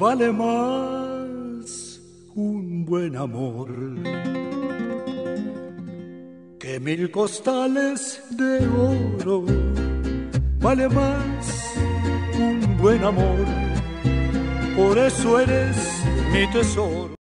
Vale más un buen amor que mil costales de oro. Vale más un buen amor, por eso eres mi tesoro.